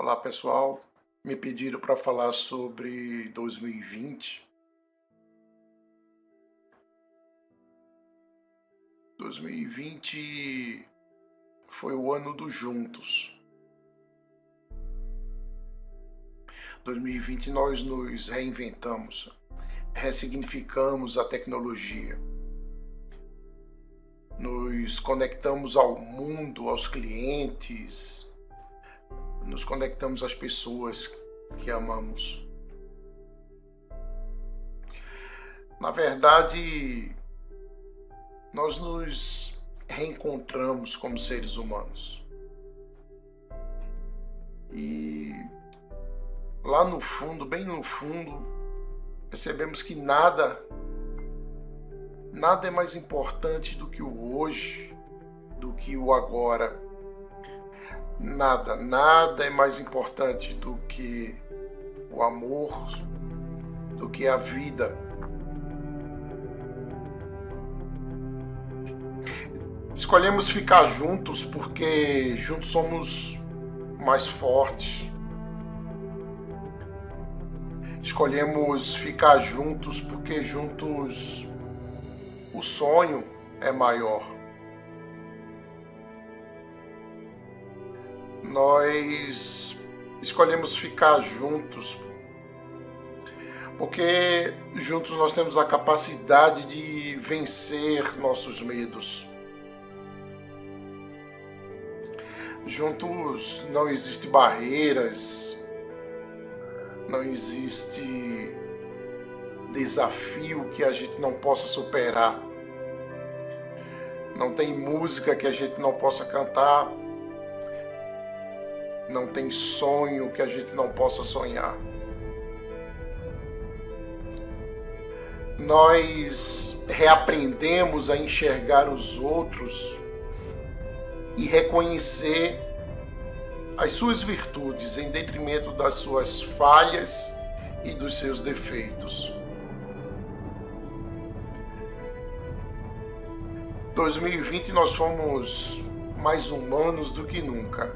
Olá pessoal, me pediram para falar sobre 2020. 2020 foi o ano dos juntos. 2020 nós nos reinventamos, ressignificamos a tecnologia, nos conectamos ao mundo, aos clientes, nos conectamos às pessoas que amamos. Na verdade, nós nos reencontramos como seres humanos. E lá no fundo, bem no fundo, percebemos que nada nada é mais importante do que o hoje, do que o agora Nada, nada é mais importante do que o amor, do que a vida. Escolhemos ficar juntos porque juntos somos mais fortes. Escolhemos ficar juntos porque juntos o sonho é maior. Nós escolhemos ficar juntos, porque juntos nós temos a capacidade de vencer nossos medos. Juntos não existe barreiras, não existe desafio que a gente não possa superar. Não tem música que a gente não possa cantar, não tem sonho que a gente não possa sonhar. Nós reaprendemos a enxergar os outros e reconhecer as suas virtudes em detrimento das suas falhas e dos seus defeitos. 2020 nós fomos mais humanos do que nunca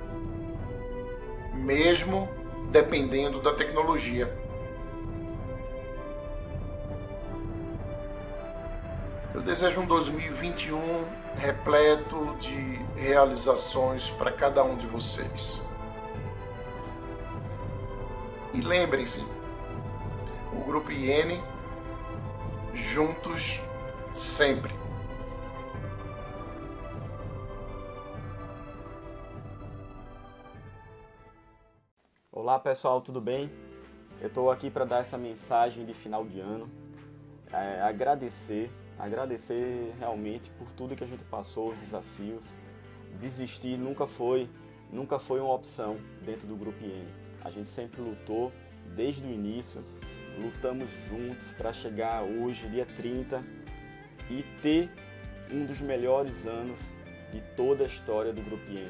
mesmo dependendo da tecnologia. Eu desejo um 2021 repleto de realizações para cada um de vocês. E lembrem-se, o Grupo IN, juntos sempre. Olá pessoal, tudo bem? Eu estou aqui para dar essa mensagem de final de ano, é, agradecer, agradecer realmente por tudo que a gente passou, os desafios. Desistir nunca foi, nunca foi uma opção dentro do Grupo IN. A gente sempre lutou desde o início, lutamos juntos para chegar hoje, dia 30, e ter um dos melhores anos de toda a história do Grupo IN.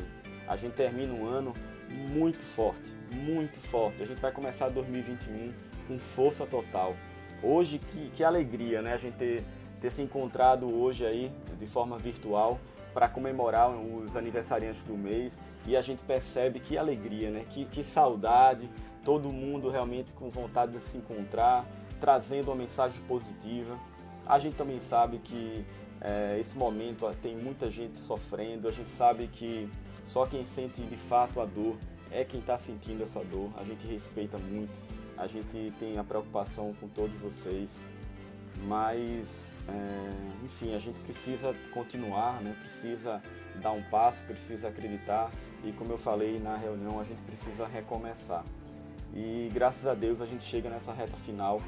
A gente termina um ano muito forte, muito forte. A gente vai começar 2021 com força total. Hoje, que, que alegria, né? A gente ter, ter se encontrado hoje aí de forma virtual para comemorar os aniversariantes do mês e a gente percebe que alegria, né? Que, que saudade, todo mundo realmente com vontade de se encontrar, trazendo uma mensagem positiva. A gente também sabe que é, esse momento tem muita gente sofrendo, a gente sabe que só quem sente de fato a dor é quem está sentindo essa dor. A gente respeita muito, a gente tem a preocupação com todos vocês, mas é, enfim, a gente precisa continuar, né? precisa dar um passo, precisa acreditar e como eu falei na reunião, a gente precisa recomeçar. E graças a Deus a gente chega nessa reta final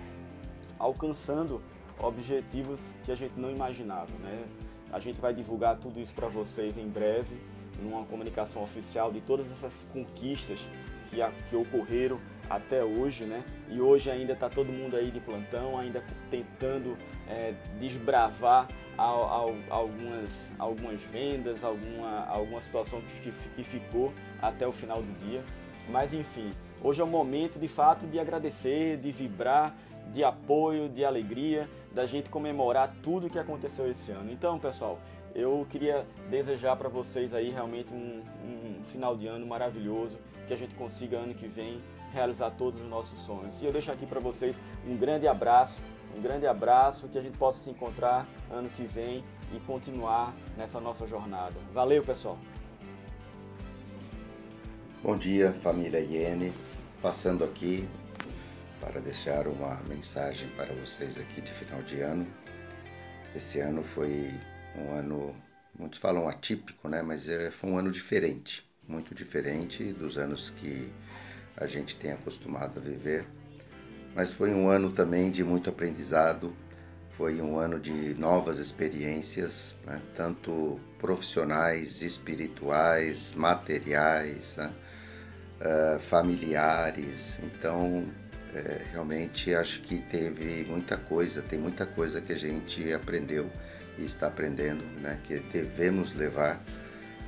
alcançando objetivos que a gente não imaginava. Né? A gente vai divulgar tudo isso para vocês em breve numa comunicação oficial de todas essas conquistas que, que ocorreram até hoje, né? E hoje ainda está todo mundo aí de plantão, ainda tentando é, desbravar ao, ao, algumas, algumas vendas, alguma, alguma situação que, que ficou até o final do dia. Mas enfim, hoje é o momento de fato de agradecer, de vibrar, de apoio, de alegria, da gente comemorar tudo que aconteceu esse ano. Então, pessoal, eu queria desejar para vocês aí realmente um, um, final de ano maravilhoso, que a gente consiga ano que vem realizar todos os nossos sonhos. E eu deixo aqui para vocês um grande abraço, um grande abraço, que a gente possa se encontrar ano que vem e continuar nessa nossa jornada. Valeu, pessoal! Bom dia, família Iene. Passando aqui para deixar uma mensagem para vocês aqui de final de ano. Esse ano foi um ano, muitos falam atípico, né? Mas é, foi um ano diferente, muito diferente dos anos que a gente tem acostumado a viver. Mas foi um ano também de muito aprendizado, foi um ano de novas experiências, né? tanto profissionais, espirituais, materiais, né? uh, familiares. Então, é, realmente acho que teve muita coisa, tem muita coisa que a gente aprendeu e está aprendendo, né, que devemos levar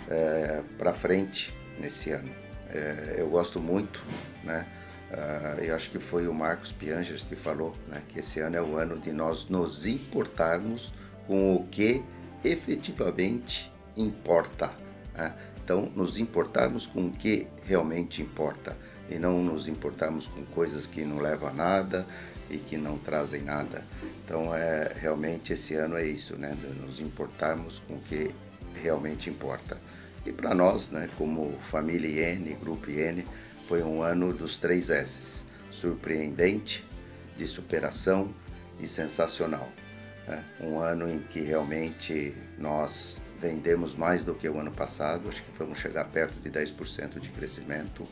é, para frente nesse ano. É, eu gosto muito, né, uh, eu acho que foi o Marcos Piangers que falou né, que esse ano é o ano de nós nos importarmos com o que efetivamente importa. Né? Então, nos importarmos com o que realmente importa e não nos importarmos com coisas que não levam a nada e que não trazem nada. Então, é realmente esse ano é isso, né? De nos importarmos com o que realmente importa. E para nós, né, como família IN, grupo IN, foi um ano dos três S's: surpreendente, de superação e sensacional. Né? Um ano em que realmente nós vendemos mais do que o ano passado, acho que vamos chegar perto de 10% de crescimento,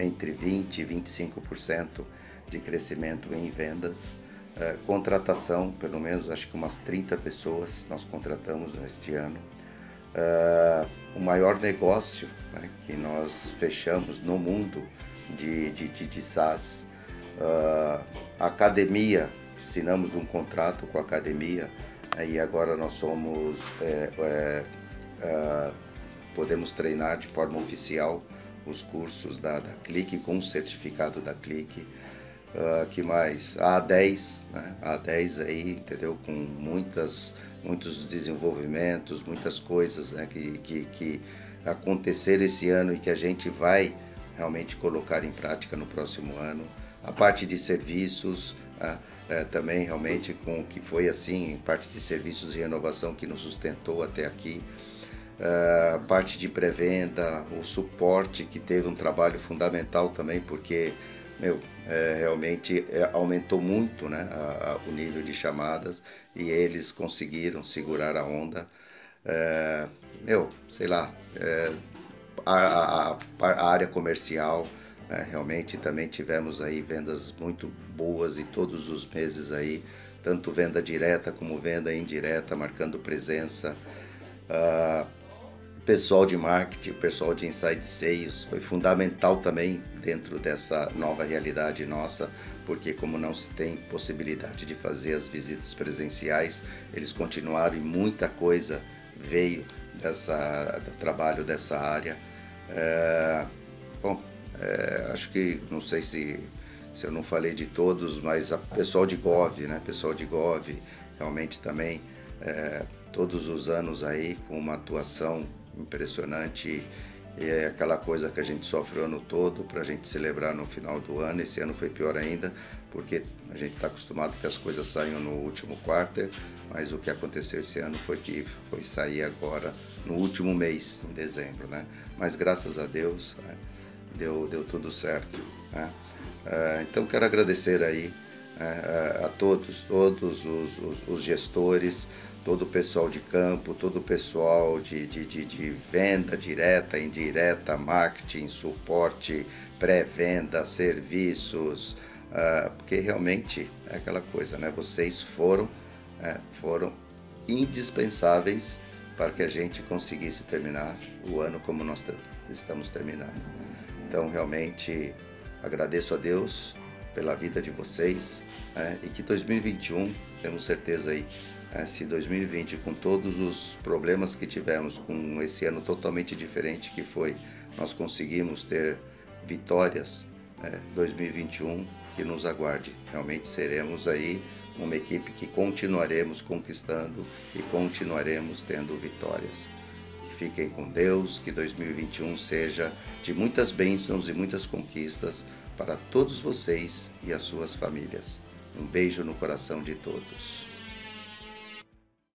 entre 20% e 25% de crescimento em vendas. Uh, contratação, pelo menos acho que umas 30 pessoas nós contratamos neste ano. Uh, o maior negócio né, que nós fechamos no mundo de, de, de, de SaaS. Academia, assinamos um contrato com a academia e agora nós somos, é, é, é, podemos treinar de forma oficial os cursos da, da Clique com o certificado da Clique. Uh, que mais? A A10, né? A A10 aí, entendeu? Com muitas, muitos desenvolvimentos, muitas coisas né? que, que, que aconteceram esse ano e que a gente vai realmente colocar em prática no próximo ano. A parte de serviços, uh, é, também realmente com o que foi assim, parte de serviços de renovação que nos sustentou até aqui, é, parte de pré-venda, o suporte que teve um trabalho fundamental também, porque meu, é, realmente é, aumentou muito né, a, a, o nível de chamadas e eles conseguiram segurar a onda. É, meu, sei lá, a, a, a área comercial, é, realmente também tivemos aí vendas muito boas e todos os meses aí, tanto venda direta como venda indireta, marcando presença. Uh, pessoal de marketing, pessoal de inside sales foi fundamental também dentro dessa nova realidade nossa, porque como não se tem possibilidade de fazer as visitas presenciais, eles continuaram e muita coisa veio dessa, do trabalho dessa área. É, bom, é, acho que, não sei se, se eu não falei de todos, mas o pessoal de Gov, né? Pessoal de Gov, realmente também, é, todos os anos aí, com uma atuação impressionante e é aquela coisa que a gente sofre o ano todo para a gente celebrar no final do ano. Esse ano foi pior ainda, porque a gente está acostumado que as coisas saiam no último quarto, mas o que aconteceu esse ano foi que foi sair agora no último mês, em dezembro, né? Mas graças a Deus, né? deu, deu tudo certo. Né? Uh, então quero agradecer aí uh, a todos, todos os, os, os, gestores, todo o pessoal de campo, todo o pessoal de, de, de, de venda direta, indireta, marketing, suporte, pré-venda, serviços, uh, porque realmente é aquela coisa, né? Vocês foram, foram indispensáveis para que a gente conseguisse terminar o ano como nós estamos terminando. Então, realmente agradeço a Deus pela vida de vocês né? e que 2021, temos certeza aí, né? se 2020, com todos os problemas que tivemos, com esse ano totalmente diferente que foi, nós conseguimos ter vitórias, né? 2021 que nos aguarde. Realmente seremos aí uma equipe que continuaremos conquistando e continuaremos tendo vitórias. Fiquem com Deus, que 2021 seja de muitas bênçãos e muitas conquistas para todos vocês e as suas famílias. Um beijo no coração de todos.